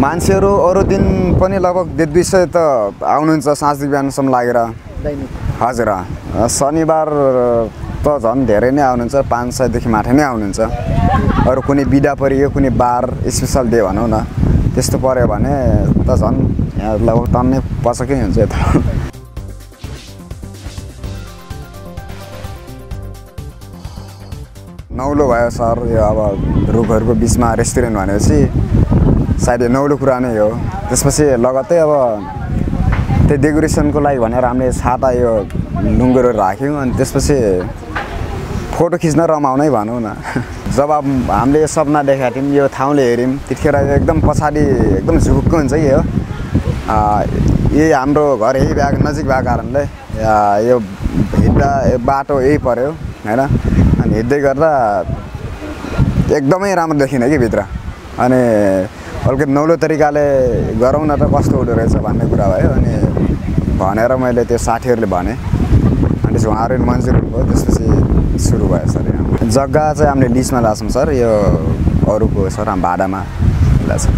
मान्छेहरू अरू दिन पनि लगभग डेढ दुई सय त आउनुहुन्छ साँझदेखि बिहानसम्म लागेर। हजुर। शनिबार त झन् धेरै नै आउनुहुन्छ पाँच सयदेखि माथि नै आउनुहुन्छ। अरू कुनै बिदा परियो कुनै बार स्पेसल डे भनौँ न त्यस्तो पऱ्यो भने त झन् यहाँ लगभग टन्नै पचकै हुन्छ यता। नौलो भयो सर यो अब रुखहरूको बिचमा रेस्टुरेन्ट भनेपछि सायद नौलो कुरा नै हो। त्यसपछि लगत्तै अब त्यो डेकोरेसनको लागि भनेर हामीले छाता यो ढुङ्गोहरू राख्यौँ अनि त्यसपछि फोटो खिच्न रमाउनै भनौँ न। जब हामीले सपना देखाएको थियौँ यो ठाउँले हेऱ्यौँ त्यतिखेर एकदम पछाडि एकदम झुक्क हुन्छ कि आ, यही हाम्रो घर यही भएको नजिक भएको कारणले यो हिँड्दा बाटो यही पऱ्यो होइन? अनि हिँड्दै गर्दा एकदमै राम्रो देखिने कि भित्र। अनि अलिकति नौलो तरिकाले गरौँ न त कस्तो हुँदो रहेछ भन्ने कुरा भयो अनि भनेर मैले त्यो साथीहरूले भने। अनि त्यसो उहाँहरू मन्जुर हुनुभयो त्यसपछि सुरु भयो सर यहाँ। जग्गा चाहिँ हामीले लिजमा ल्याएको छौँ सर यो अरूको सर हामी भाडामा ल्याएको छौँ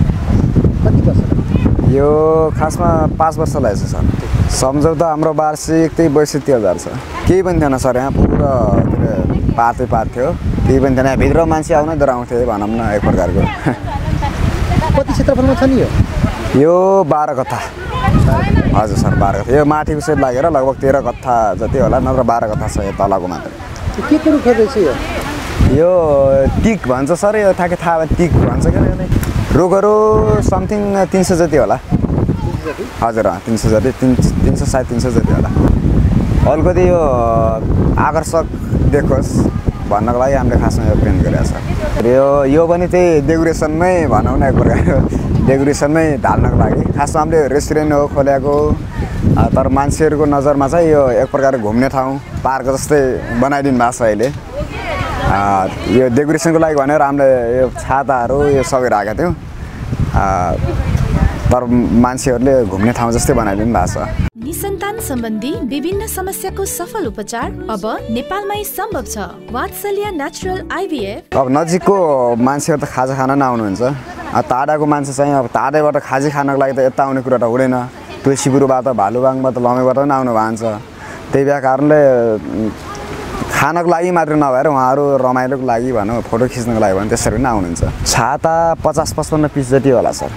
कति वर्ष लाग्यो? यो खासमा पाँच वर्ष लागेको छ सर। सम्झौता हाम्रो वार्षिक त्यही बैसठी हजार छ। केही पनि थिएन सर यहाँ पुरा के अरे पातै पात थियो। केही पनि थिएन। भित्र मान्छे आउनै डराउँथे भनौँ न एक प्रकारको। कति क्षेत्रफलमा छ नि यो? यो बाह्र कथा। हजुर सर बाह्र कथा। यो माथिको सेट लागेर लगभग तेह्र कथा जति होला नत्र बाह्र कथा छ यो तलको मात्र। के को रुख रहेछ यो? यो टिक भन्छ सर यो थाहा भयो टिक भन्छ क्या यसलाई। रुखहरू समथिङ तिन सय जति होला? हजुर तिन सय जति तिन तिन सय सायद तिन सय जति होला। अलिकति यो आकर्षक देखोस् भन्नको लागि हामीले खासमा यो पेन्ट गरेको छ। यो यो पनि त्यही डेकोरेसनमै भनौँ न एक प्रकारको डेकोरेसनमै ढाल्नको लागि। खासमा हामीले रेस्टुरेन्ट हो खोलेको तर मान्छेहरूको नजरमा चाहिँ यो एक प्रकार घुम्ने ठाउँ पार्क जस्तै बनाइदिनु भएको छ अहिले। यो डेकोरेसनको लागि भनेर हामीले यो छाताहरू यो सबै राखेका थियौँ। तर मान्छेहरूले घुम्ने ठाउँ जस्तै बनाइदिनु भएको छ। निसन्तान सम्बन्धी विभिन्न समस्याको सफल उपचार अब नेपालमै सम्भव छ। वात्सल्य नेचुरल आइभीएफ अब नजिकको मान्छेहरू त खाजा खान नै आउनुहुन्छ अब टाढाको मान्छे चाहिँ अब टाढैबाट खाजी खानको लागि त यता आउने कुरा त हुँदैन। तुलसीपुरबाट भालुबाङबाट लमेबाट पनि आउनु भएको छ त्यही भए कारणले खानको लागि मात्रै नभएर उहाँहरू रमाइलोको लागि भनौँ फोटो खिच्नको लागि भने त्यसरी पनि आउनुहुन्छ। छाता पचास पचपन्न पिस जति होला सर।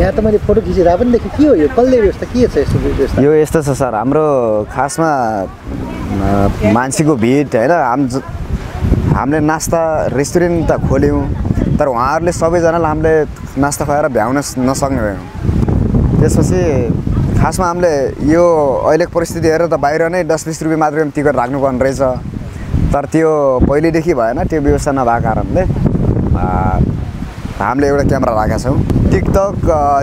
यहाँ त मैले फोटो खिचेर पनि देखेँ। के हो यो? कसले व्यवस्था? के छ यस्तो यो यस्तो छ सर। हाम्रो खासमा मान्छेको भिड होइन? हाम हामीले नास्ता रेस्टुरेन्ट त खोल्यौँ तर उहाँहरूले सबैजनालाई हामीले नास्ता खुवाएर भ्याउन नसक्ने भयौँ। त्यसपछि खासमा हामीले यो अहिलेको परिस्थिति हेरेर त बाहिर नै दस बिस रुपियाँ मात्रै टिकट राख्नुपर्ने रहेछ। तर त्यो पहिल्यैदेखि भएन त्यो व्यवस्था नभएको कारणले हामीले एउटा क्यामेरा राखेका छौँ। टिकटक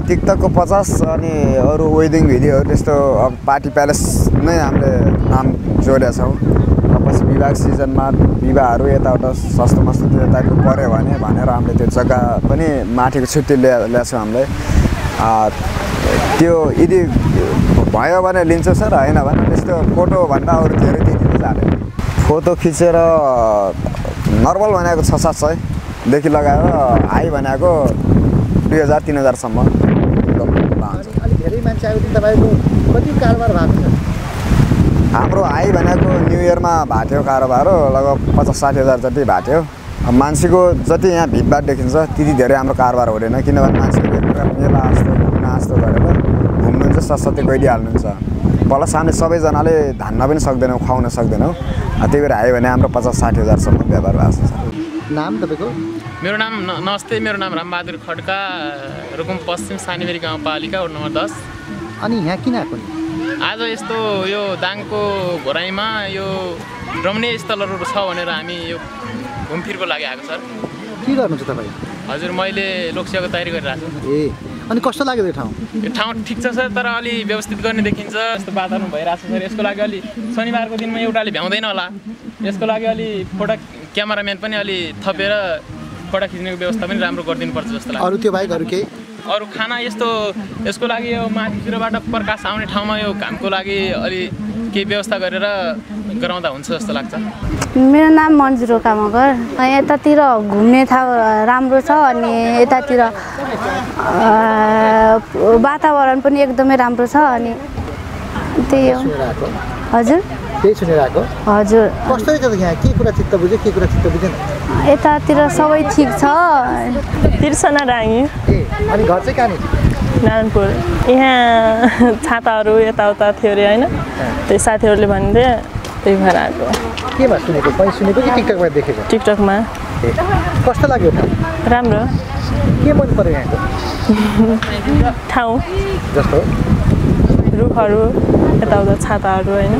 टिकटकको पचास अनि अरू वेडिङ भिडियोहरू त्यस्तो अब पार्टी प्यालेस नै हामीले नाम जोडेका छौँ। अब पछि विवाह सिजनमा विवाहहरू यताउता सस्तो मस्तो त्यो टाइपको पऱ्यो भने भनेर हामीले त्यो जग्गा पनि माथिको छुट्टी ल्या ल्याएको छौँ हामीले। त्यो यदि भयो भने लिन्छौँ सर होइन भने त्यस्तो फोटोभन्दा अरू धेरै त्यति जाने फोटो खिचेर नर्मल भनेको छ सात सयदेखि लगाएर हाई भनेको दुई हजार तिन हजारसम्म। एकदम लान्छ अलिक धेरै मान्छे आयो भने तपाईँको कति कारोबार भएको छ? हाम्रो हाई भनेको न्यु इयरमा भएको थियो कारोबार हो लगभग पचास साठी हजार जति भएको थियो मान्छेको जति यहाँ भिडभाड देखिन्छ त्यति धेरै हाम्रो कारोबार हुँदैन। किनभने मान्छेले मेला जस्तो घुम्न जस्तो गरेर घुम्नुहुन्छ सतसतै गइदिइहाल्नुहुन्छ। प्लस हामीले सबैजनाले धान्न पनि सक्दैनौँ खुवाउन सक्दैनौँ। त्यही भएर आयो भने हाम्रो पचास साठी हजारसम्म व्यापार भएको छ सर। नाम तपाईँको? मेरो नाम न- नमस्ते मेरो नाम रामबहादुर खड्का रुकुम पश्चिम सानीबेरी गाउँपालिका वडा नम्बर दस। अनि यहाँ किन आएको? आज यस्तो यो दाङको घोराइमा यो रमणीय स्थलहरू छ भनेर हामी यो घुमफिरको लागि आएको सर। के गर्नुहुन्छ तपाईँ? हजुर मैले लोकसेवाको तयारी गरिरहेको छु। ए अनि कस्तो लाग्यो यो ठाउँ? यो ठाउँ ठिक छ सर तर अलि व्यवस्थित गर्ने देखिन्छ। यस्तो वातावरण भइरहेको छ सर। यसको लागि अलि शनिबारको दिनमा एउटाले भ्याउँदैन होला। यसको लागि अलि फोटो क्यामराम्यान पनि अलि थपेर फोटो खिच्नेको व्यवस्था पनि राम्रो गरिदिनु पर्छ जस्तो लाग्छ। अरू त्यो बाहेक अरू केही? अरू खाना यस्तो यसको लागि यो माथितिरबाट प्रकाश आउने ठाउँमा यो घामको लागि अलि केही व्यवस्था गरेर गराउँदा हुन्छ जस्तो लाग्छ। मेरो नाम मन्जु रोका मगर यतातिर घुम्ने ठाउँ राम्रो छ अनि यतातिर वातावरण पनि एकदमै राम्रो छ अनि त्यही हो। हजुर? त्यही सुनेर आएको हजुर। कस्तो त यहाँ? के कुरा चित्त बुझ्यो? के कुरा चित्त बुझेन? यतातिर सबै ठिक छ। तिर्सना राङ्गी ए अनि घर चाहिँ कहाँनिर? नारायणपुर। यहाँ छाताहरू यताउता थियो अरे होइन? त्यही साथीहरूले भन्थे त्यही भएर आएको। केमा सुनेको? कहीँ सुनेको कि टिकटकमा देखेको? टिकटकमा। कस्तो लाग्यो राम्रो। के मन पऱ्यो यहाँको? ठाउँ। जस्तो। रुखहरू यताउता छाताहरू होइन?